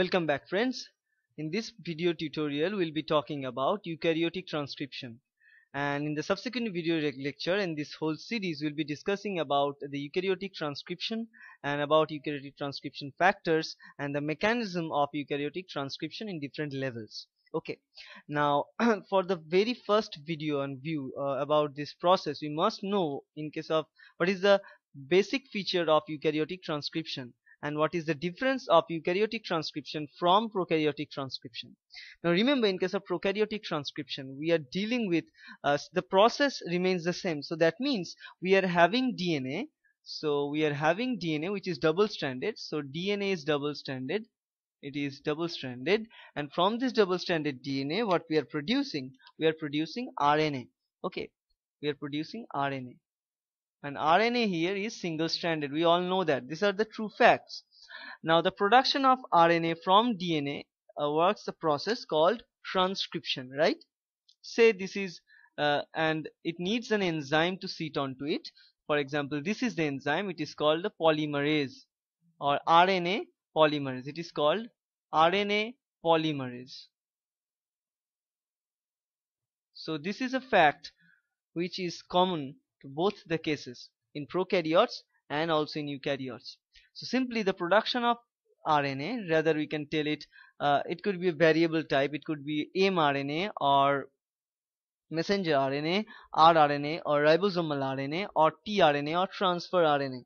Welcome back friends. In this video tutorial we'll be talking about eukaryotic transcription. And in the subsequent video lecture in this whole series we'll be discussing about the eukaryotic transcription and about eukaryotic transcription factors and the mechanism of eukaryotic transcription in different levels. Okay. Now for the very first video and view uh, about this process we must know in case of what is the basic feature of eukaryotic transcription and what is the difference of eukaryotic transcription from prokaryotic transcription? Now remember in case of prokaryotic transcription we are dealing with uh, the process remains the same. So that means we are having DNA so we are having DNA which is double stranded. So DNA is double stranded. It is double stranded. And from this double stranded DNA what we are producing? We are producing RNA okay. We are producing RNA and RNA here is single stranded. We all know that. These are the true facts. Now the production of RNA from DNA uh, works a process called transcription right? Say this is uh, and it needs an enzyme to sit onto it. For example this is the enzyme. It is called the polymerase or RNA polymerase. It is called RNA polymerase. So this is a fact which is common to both the cases in prokaryotes and also in eukaryotes. So simply the production of RNA rather we can tell it uh, it could be a variable type it could be mRNA or messenger RNA, rRNA or ribosomal RNA or tRNA or transfer RNA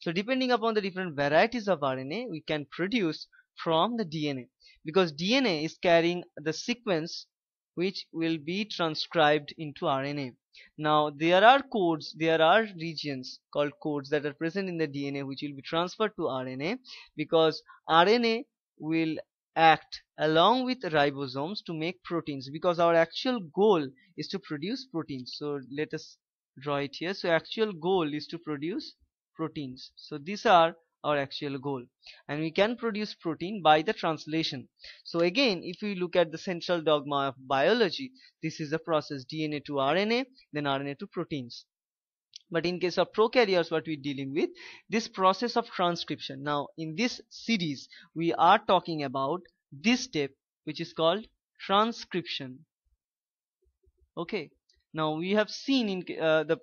so depending upon the different varieties of RNA we can produce from the DNA because DNA is carrying the sequence which will be transcribed into RNA. Now there are codes, there are regions called codes that are present in the DNA which will be transferred to RNA because RNA will act along with ribosomes to make proteins because our actual goal is to produce proteins. So let us draw it here. So actual goal is to produce proteins. So these are our actual goal. And we can produce protein by the translation. So again if we look at the central dogma of biology this is the process DNA to RNA then RNA to proteins. But in case of prokaryotes what we're dealing with this process of transcription. Now in this series we are talking about this step which is called transcription. Okay. Now we have seen in uh, the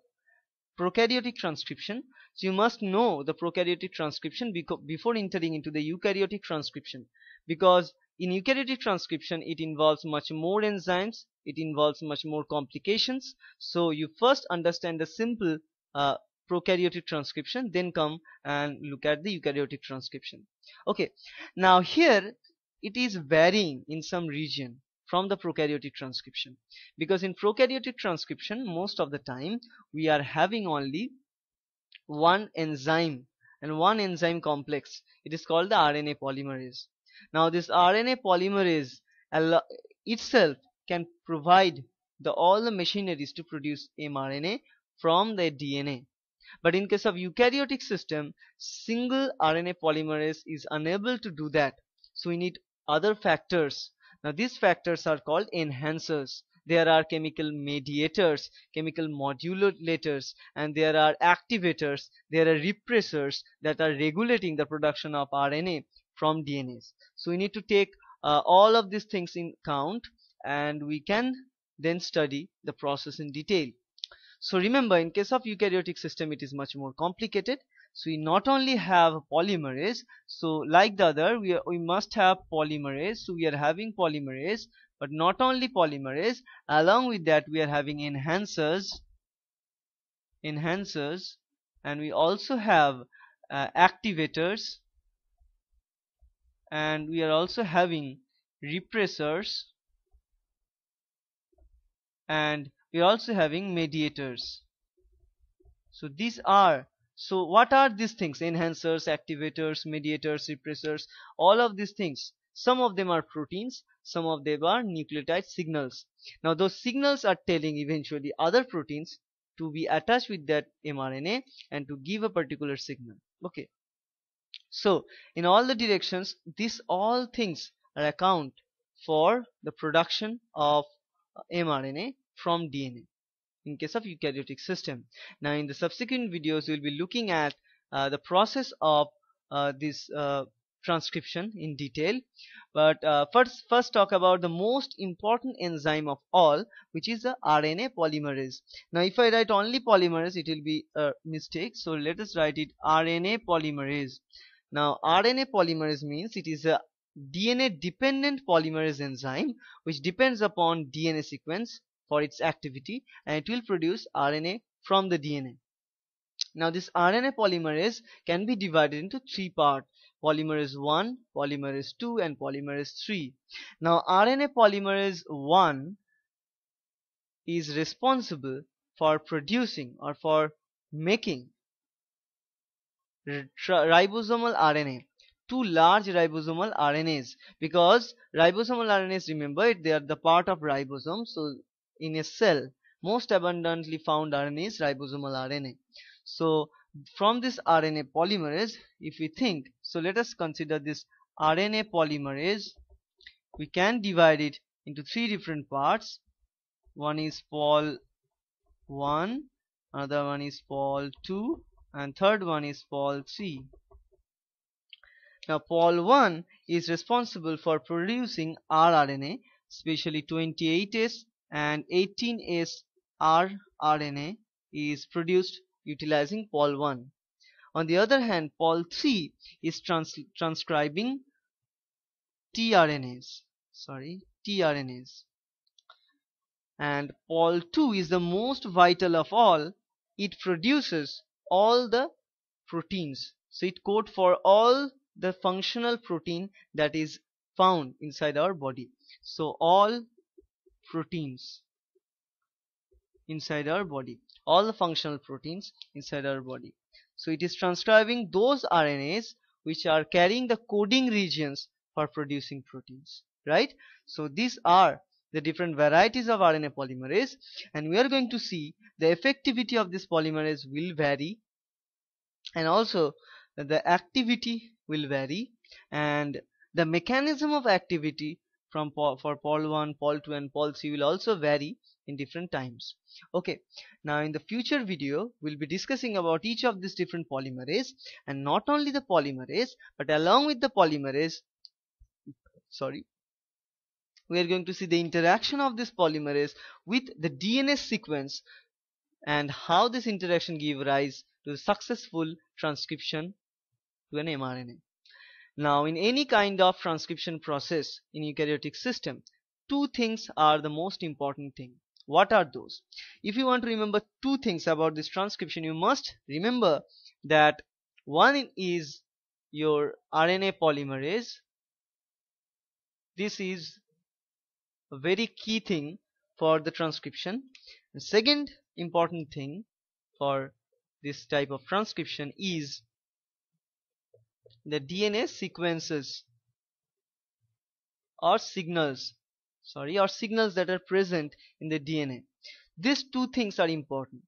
prokaryotic transcription so you must know the prokaryotic transcription before entering into the eukaryotic transcription because in eukaryotic transcription it involves much more enzymes, it involves much more complications. So you first understand the simple uh, prokaryotic transcription then come and look at the eukaryotic transcription. Okay, now here it is varying in some region from the prokaryotic transcription. Because in prokaryotic transcription most of the time we are having only one enzyme. And one enzyme complex it is called the RNA polymerase. Now this RNA polymerase itself can provide the all the machineries to produce mRNA from the DNA but in case of eukaryotic system single RNA polymerase is unable to do that. So we need other factors now these factors are called enhancers. There are chemical mediators chemical modulators and there are activators. There are repressors that are regulating the production of RNA from DNAs so we need to take uh, all of these things in count and we can then study the process in detail. So remember in case of eukaryotic system it is much more complicated so we not only have polymerase so like the other we, are, we must have polymerase. So we are having polymerase but not only polymerase. Along with that we are having enhancers enhancers and we also have uh, activators. And we are also having repressors. And we are also having mediators. So these are so what are these things? Enhancers activators mediators repressors all of these things. Some of them are proteins some of them are nucleotide signals. Now those signals are telling eventually other proteins to be attached with that mRNA and to give a particular signal. Okay. So in all the directions these all things are account for the production of mRNA from DNA in case of eukaryotic system. Now in the subsequent videos we'll be looking at uh, the process of uh, this uh, transcription in detail. But uh, first first talk about the most important enzyme of all which is the RNA polymerase. Now if I write only polymerase it will be a mistake. So let us write it RNA polymerase. Now RNA polymerase means it is a DNA dependent polymerase enzyme which depends upon DNA sequence for its activity and it will produce RNA from the DNA now this RNA polymerase can be divided into three parts polymerase 1, polymerase 2 and polymerase 3. Now RNA polymerase 1 is responsible for producing or for making ribosomal RNA two large ribosomal RNAs because ribosomal RNAs remember they are the part of ribosome so in a cell most abundantly found RNA is ribosomal RNA. So from this RNA polymerase if we think so let us consider this RNA polymerase. We can divide it into three different parts. One is pol 1 another one is pol 2 and third one is pol 3 now pol 1 is responsible for producing rRNA especially 28S and 18S rRNA is produced utilizing pol 1 on the other hand pol 3 is trans transcribing tRNAs. Sorry tRNAs. And pol 2 is the most vital of all. It produces all the proteins. So it code for all the functional protein that is found inside our body. So all proteins inside our body. All the functional proteins inside our body. So it is transcribing those RNAs which are carrying the coding regions for producing proteins right? So these are the different varieties of RNA polymerase and we are going to see the effectivity of this polymerase will vary and also the activity will vary and the mechanism of activity from for pol 1 pol 2 and pol 3 will also vary in different times okay now in the future video we'll be discussing about each of these different polymerase and not only the polymerase but along with the polymerase sorry we are going to see the interaction of this polymerase with the DNA sequence and how this interaction give rise to successful transcription to an mRNA. Now in any kind of transcription process in eukaryotic system, two things are the most important thing. What are those? If you want to remember two things about this transcription, you must remember that one is your RNA polymerase. This is a very key thing for the transcription. The second important thing for this type of transcription is the DNA sequences or signals sorry or signals that are present in the DNA these two things are important.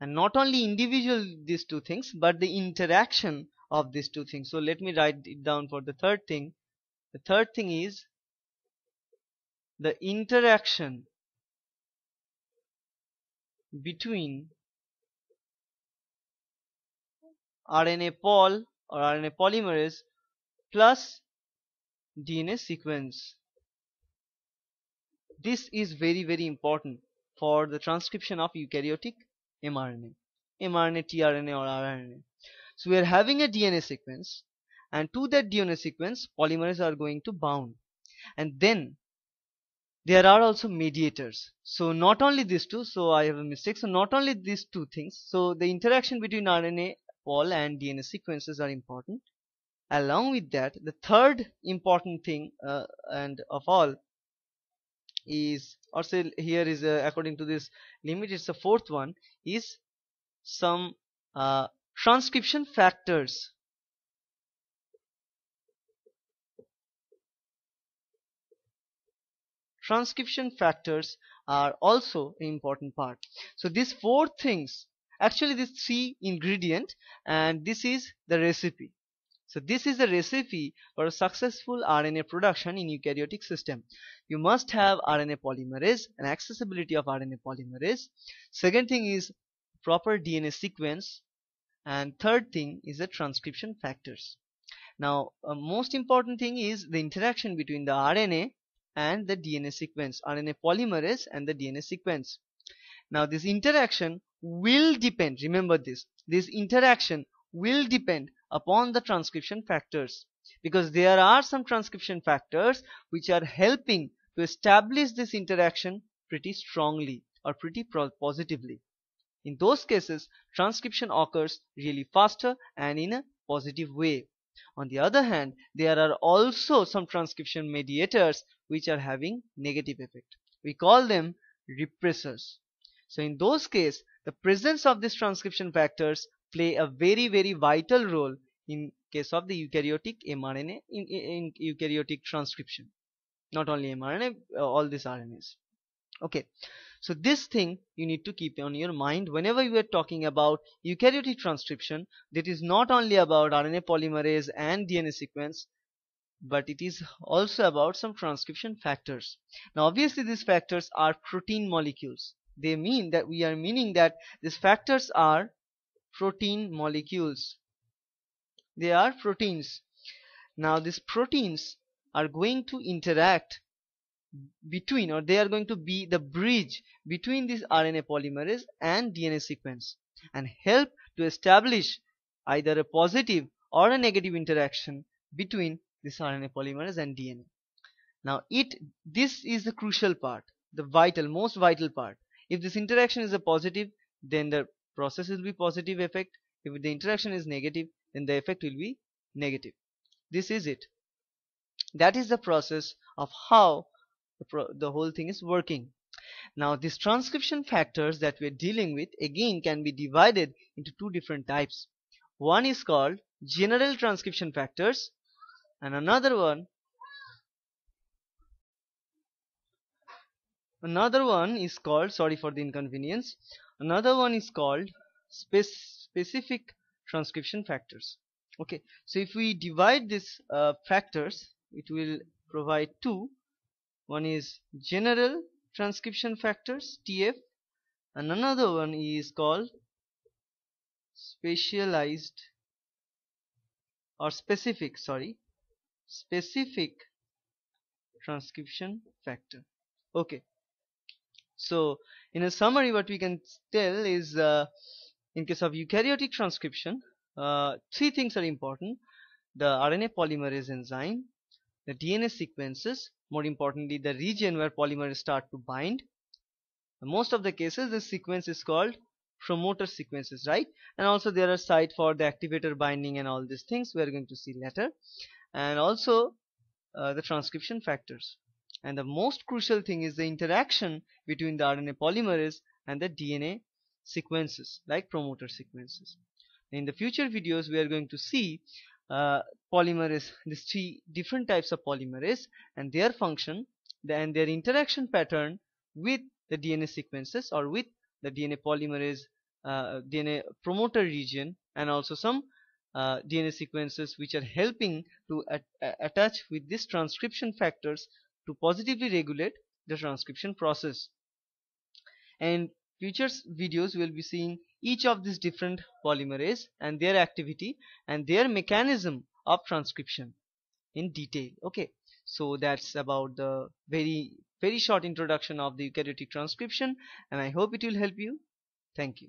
And not only individual these two things but the interaction of these two things. So let me write it down for the third thing. The third thing is the interaction between RNA pol or RNA polymerase plus DNA sequence. This is very very important for the transcription of eukaryotic mRNA, mRNA, tRNA or rRNA. So we are having a DNA sequence and to that DNA sequence polymerases are going to bound and then there are also mediators so not only these two so I have a mistake so not only these two things so the interaction between RNA pol and DNA sequences are important. Along with that the third important thing uh, and of all is or say here is uh, according to this limit it's the fourth one is some uh, transcription factors. Transcription factors are also an important part. So these four things actually this three ingredient and this is the recipe so this is the recipe for a successful RNA production in eukaryotic system. You must have RNA polymerase and accessibility of RNA polymerase. Second thing is proper DNA sequence and third thing is the transcription factors. now uh, most important thing is the interaction between the RNA and the DNA sequence RNA polymerase and the DNA sequence now this interaction will depend remember this this interaction will depend upon the transcription factors because there are some transcription factors which are helping to establish this interaction pretty strongly or pretty positively. In those cases, transcription occurs really faster and in a positive way. On the other hand, there are also some transcription mediators which are having negative effect. We call them repressors. So in those cases, the presence of these transcription factors play a very very vital role in case of the eukaryotic mRNA in, in eukaryotic transcription. Not only mRNA, uh, all these RNAs. Okay, so this thing you need to keep on your mind whenever you are talking about eukaryotic transcription. That is not only about RNA polymerase and DNA sequence, but it is also about some transcription factors. Now obviously these factors are protein molecules. They mean that we are meaning that these factors are protein molecules they are proteins now these proteins are going to interact between or they are going to be the bridge between this RNA polymerase and DNA sequence and help to establish either a positive or a negative interaction between this RNA polymerase and DNA. Now it this is the crucial part, the vital, most vital part. If this interaction is a positive, then the process will be positive effect. If the interaction is negative, then the effect will be negative. This is it. That is the process of how the, the whole thing is working. Now these transcription factors that we're dealing with again can be divided into two different types. One is called general transcription factors and another one another one is called sorry for the inconvenience another one is called spec specific transcription factors. Okay so if we divide these uh, factors it will provide two. One is general transcription factors TF and another one is called specialized or specific sorry specific transcription factor. Okay so in a summary what we can tell is uh, in case of eukaryotic transcription, uh, three things are important. The RNA polymerase enzyme, the DNA sequences, more importantly the region where polymers start to bind. In most of the cases this sequence is called promoter sequences, right? And also there are site for the activator binding and all these things we are going to see later. And also uh, the transcription factors. And the most crucial thing is the interaction between the RNA polymerase and the DNA sequences like promoter sequences. In the future videos we are going to see uh, polymerase these three different types of polymerase and their function and their interaction pattern with the DNA sequences or with the DNA polymerase uh, DNA promoter region and also some uh, DNA sequences which are helping to at attach with these transcription factors to positively regulate the transcription process. And future videos will be seeing each of these different polymerase and their activity and their mechanism of transcription in detail. Okay. So that's about the very very short introduction of the eukaryotic transcription and I hope it will help you. Thank you